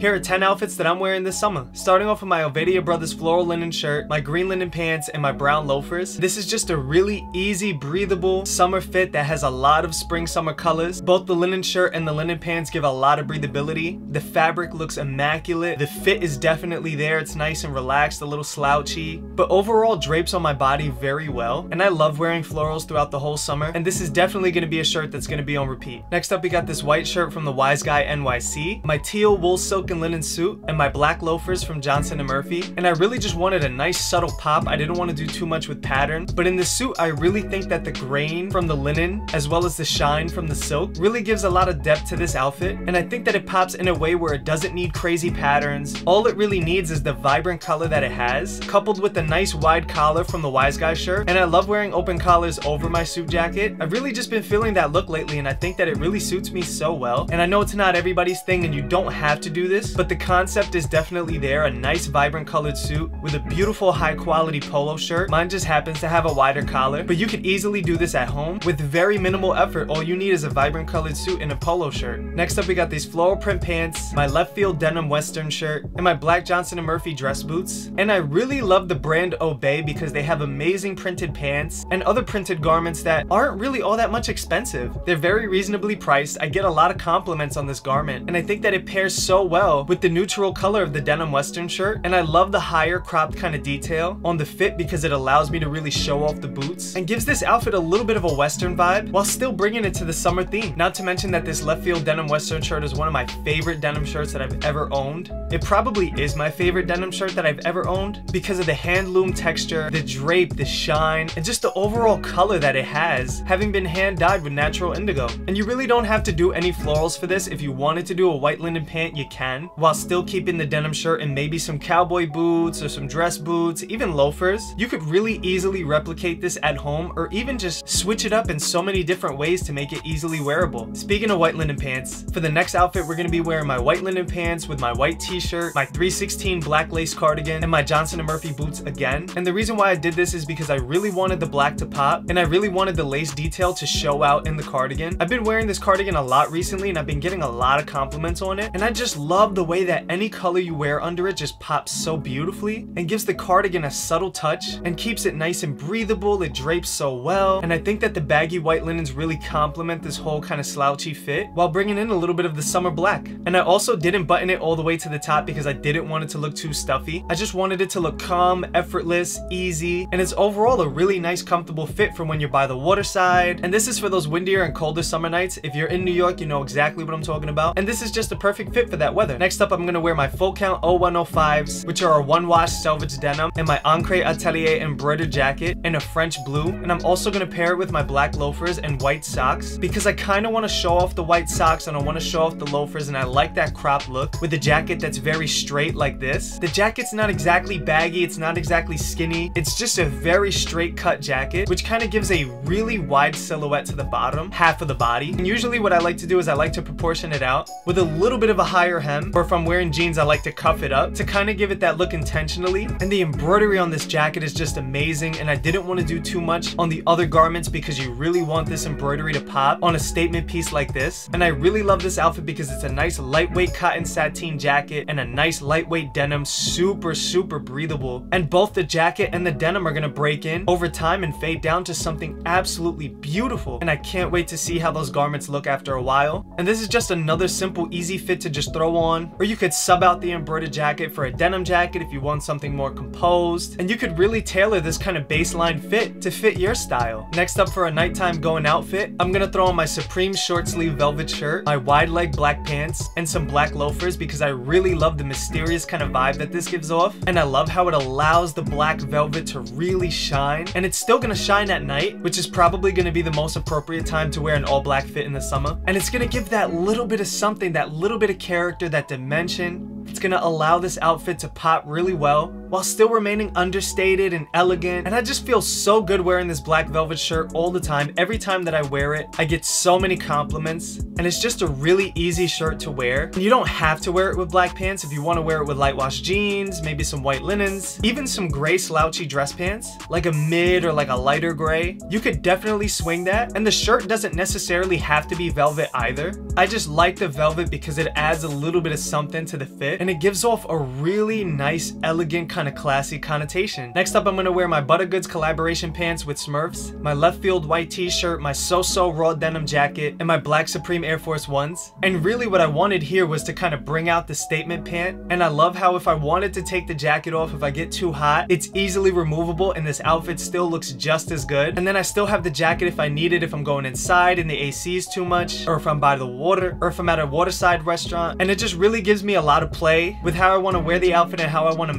Here are 10 outfits that I'm wearing this summer. Starting off with my Ovadia Brothers floral linen shirt, my green linen pants, and my brown loafers. This is just a really easy, breathable summer fit that has a lot of spring summer colors. Both the linen shirt and the linen pants give a lot of breathability. The fabric looks immaculate. The fit is definitely there. It's nice and relaxed, a little slouchy, but overall drapes on my body very well. And I love wearing florals throughout the whole summer. And this is definitely going to be a shirt that's going to be on repeat. Next up, we got this white shirt from the Wise Guy NYC, my teal wool silk linen suit, and my black loafers from Johnston & Murphy. And I really just wanted a nice subtle pop. I didn't want to do too much with pattern, but in the suit, I really think that the grain from the linen, as well as the shine from the silk, really gives a lot of depth to this outfit. And I think that it pops in a way where it doesn't need crazy patterns. All it really needs is the vibrant color that it has, coupled with the nice wide collar from the Wise Guy shirt. And I love wearing open collars over my suit jacket. I've really just been feeling that look lately, and I think that it really suits me so well. And I know it's not everybody's thing, and you don't have to do this, but the concept is definitely there. A nice vibrant colored suit with a beautiful high quality polo shirt. Mine just happens to have a wider collar, but you could easily do this at home with very minimal effort. All you need is a vibrant colored suit and a polo shirt. Next up, we got these floral print pants, my left field denim western shirt, and my black Johnston & Murphy dress boots. And I really love the brand Obey because they have amazing printed pants and other printed garments that aren't really all that much expensive. They're very reasonably priced. I get a lot of compliments on this garment, and I think that it pairs so well with the neutral color of the denim western shirt. And I love the higher cropped kind of detail on the fit because it allows me to really show off the boots and gives this outfit a little bit of a western vibe while still bringing it to the summer theme. Not to mention that this left field denim western shirt is one of my favorite denim shirts that I've ever owned. It probably is my favorite denim shirt that I've ever owned because of the handloom texture, the drape, the shine, and just the overall color that it has, having been hand dyed with natural indigo. And you really don't have to do any florals for this. If you wanted to do a white linen pant, you can, while still keeping the denim shirt and maybe some cowboy boots or some dress boots, even loafers. You could really easily replicate this at home or even just switch it up in so many different ways to make it easily wearable. Speaking of white linen pants, for the next outfit, we're gonna be wearing my white linen pants with my white t-shirt, my 3SIXTEEN black lace cardigan, and my Johnston & Murphy boots again. And the reason why I did this is because I really wanted the black to pop, and I really wanted the lace detail to show out in the cardigan. I've been wearing this cardigan a lot recently, and I've been getting a lot of compliments on it, and I just love the way that any color you wear under it just pops so beautifully, and gives the cardigan a subtle touch, and keeps it nice and breathable, it drapes so well, and I think that the baggy white linens really complement this whole kind of slouchy fit, while bringing in a little bit of the summer black. And I also didn't button it all the way to the top because I didn't want it to look too stuffy. I just wanted it to look calm, effortless, easy, and it's overall a really nice comfortable fit for when you're by the waterside. And this is for those windier and colder summer nights. If you're in New York, you know exactly what I'm talking about. And this is just a perfect fit for that weather. Next up, I'm gonna wear my full count 0105s, which are a one wash selvage denim, and my Encre Atelier embroidered jacket in a French blue. And I'm also gonna pair it with my black loafers and white socks because I kind of want to show off the white socks and I want to show off the loafers and I like that crop look with a jacket that's very straight like this. The jacket's not exactly baggy, it's not exactly skinny, it's just a very straight cut jacket which kind of gives a really wide silhouette to the bottom, half of the body. And usually what I like to do is I like to proportion it out with a little bit of a higher hem or if I'm wearing jeans I like to cuff it up to kind of give it that look intentionally. And the embroidery on this jacket is just amazing and I didn't want to do too much on the other garments because you really want this embroidery to pop on a statement piece like this. And I really love this outfit because it's a nice lightweight cotton sateen jacket and a nice lightweight denim, super, super breathable. And both the jacket and the denim are gonna break in over time and fade down to something absolutely beautiful. And I can't wait to see how those garments look after a while. And this is just another simple, easy fit to just throw on. Or you could sub out the embroidered jacket for a denim jacket if you want something more composed. And you could really tailor this kind of baseline fit to fit your style. Next up for a nighttime going outfit, I'm gonna throw on my Supreme short sleeve velvet shirt, my wide leg black pants, and some black loafers because I really love the mysterious kind of vibe that this gives off. And I love how it allows the black velvet to really shine. And it's still gonna shine at night, which is probably gonna be the most appropriate time to wear an all black fit in the summer. And it's gonna give that little bit of something, that little bit of character, that dimension. It's gonna allow this outfit to pop really well while still remaining understated and elegant. And I just feel so good wearing this black velvet shirt all the time. Every time that I wear it, I get so many compliments. And it's just a really easy shirt to wear. You don't have to wear it with black pants if you want to wear it with light wash jeans, maybe some white linens, even some gray slouchy dress pants, like a mid or like a lighter gray. You could definitely swing that. And the shirt doesn't necessarily have to be velvet either. I just like the velvet because it adds a little bit of something to the fit and it gives off a really nice, elegant, kind of classy connotation. Next up, I'm gonna wear my Butter Goods collaboration pants with Smurfs, my left field white t-shirt, my SOSO raw denim jacket, and my black Supreme Air Force Ones. And really what I wanted here was to kind of bring out the statement pant. And I love how if I wanted to take the jacket off, if I get too hot, it's easily removable and this outfit still looks just as good. And then I still have the jacket if I need it, if I'm going inside and the AC is too much, or if I'm by the water, or if I'm at a waterside restaurant. And it just really gives me a lot of play with how I want to wear the outfit and how I want to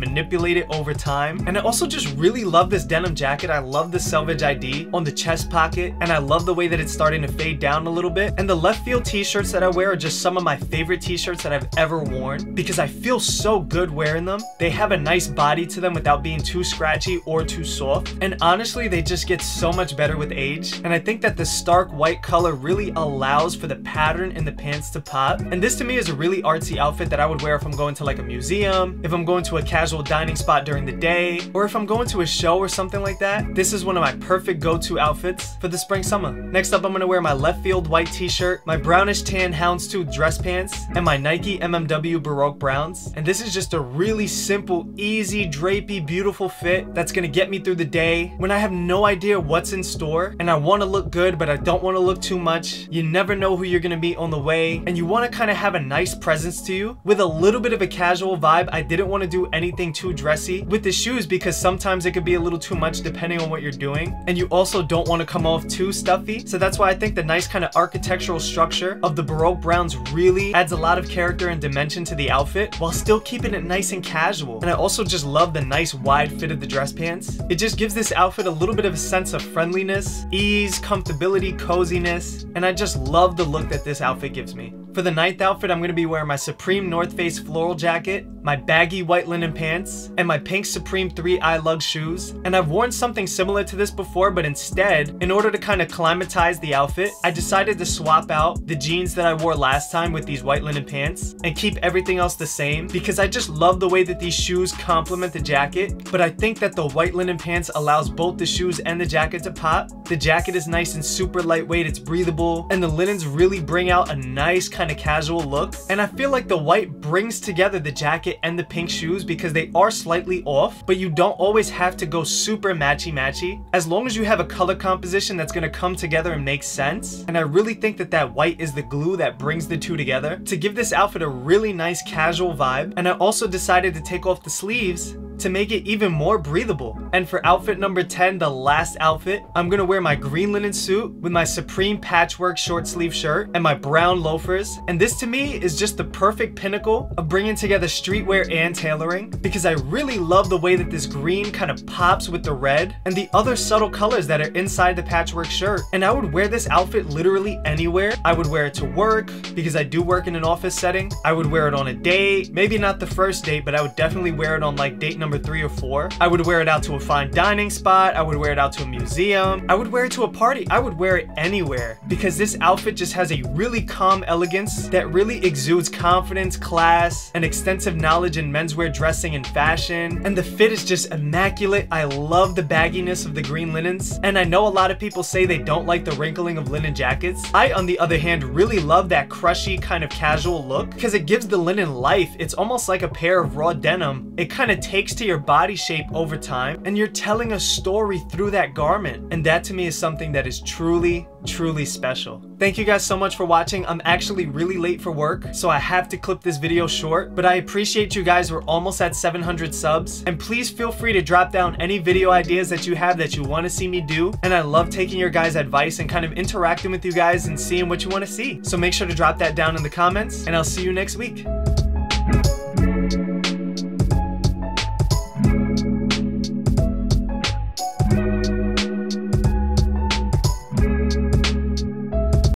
manipulate it over time. And I also just really love this denim jacket. I love the selvage ID on the chest pocket, and I love the way that it's starting to fade down a little bit. And the left field t-shirts that I wear are just some of my favorite t-shirts that I've ever worn because I feel so good wearing them. They have a nice body to them without being too scratchy or too soft. And honestly, they just get so much better with age. And I think that the stark white color really allows for the pattern in the pants to pop. And this to me is a really artsy outfit that I would wear if I'm going to like a museum, if I'm going to a casual dining spot during the day, or if I'm going to a show or something like that. This is one of my perfect go-to outfits for the spring summer. Next up, I'm gonna wear my left field white t-shirt, my brownish tan houndstooth dress pants, and my Nike MMW Baroque Browns. And this is just a really simple, easy, drapey, beautiful fit that's gonna get me through the day when I have no idea what's in store and I wanna look good, but I don't wanna look too much. You never know who you're gonna meet on the way, and you wanna kinda have a nice presence to you with a little bit of a casual vibe. I didn't wanna do anything too dressy with the shoes because sometimes it could be a little too much depending on what you're doing. And you also don't wanna come off too stuffy. So that's why I think the nice kind of architectural structure of the Baroque Browns really adds a lot of character and dimension to the outfit while still keeping it nice and casual. And I also just love the nice wide fit of the dress pants. It just gives this outfit a little bit of a sense of friendliness, ease, comfortability, coziness, and I just love the look that this outfit gives me. For the ninth outfit, I'm to be wearing my Supreme North Face floral jacket, my baggy white linen pants, and my pink Supreme 3 Eye Lug shoes. And I've worn something similar to this before, but instead, in order to kind of climatize the outfit, I decided to swap out the jeans that I wore last time with these white linen pants and keep everything else the same because I just love the way that these shoes complement the jacket. But I think that the white linen pants allows both the shoes and the jacket to pop. The jacket is nice and super lightweight, it's breathable, and the linens really bring out a nice kind of casual look. And I feel like the white brings together the jacket and the pink shoes because they are slightly off, but you don't always have to go super matchy-matchy. As long as you have a color composition that's gonna come together and make sense. And I really think that that white is the glue that brings the two together to give this outfit a really nice casual vibe. And I also decided to take off the sleeves to make it even more breathable. And for outfit number 10, the last outfit, I'm gonna wear my green linen suit with my Supreme patchwork short sleeve shirt and my brown loafers. And this to me is just the perfect pinnacle of bringing together streetwear and tailoring because I really love the way that this green kind of pops with the red and the other subtle colors that are inside the patchwork shirt. And I would wear this outfit literally anywhere. I would wear it to work because I do work in an office setting. I would wear it on a date, maybe not the first date, but I would definitely wear it on like date number three or four. I would wear it out to a fine dining spot. I would wear it out to a museum. I would wear it to a party. I would wear it anywhere because this outfit just has a really calm elegance that really exudes confidence, class, and extensive knowledge in menswear dressing and fashion. And the fit is just immaculate. I love the bagginess of the green linens. And I know a lot of people say they don't like the wrinkling of linen jackets. I, on the other hand, really love that crushy kind of casual look because it gives the linen life. It's almost like a pair of raw denim. It kind of takes to your body shape over time and you're telling a story through that garment. And that to me is something that is truly, truly special. Thank you guys so much for watching. I'm actually really late for work, so I have to clip this video short, but I appreciate you guys. We're almost at 700 subs, and please feel free to drop down any video ideas that you have that you want to see me do, and I love taking your guys' advice and kind of interacting with you guys and seeing what you want to see. So make sure to drop that down in the comments, and I'll see you next week.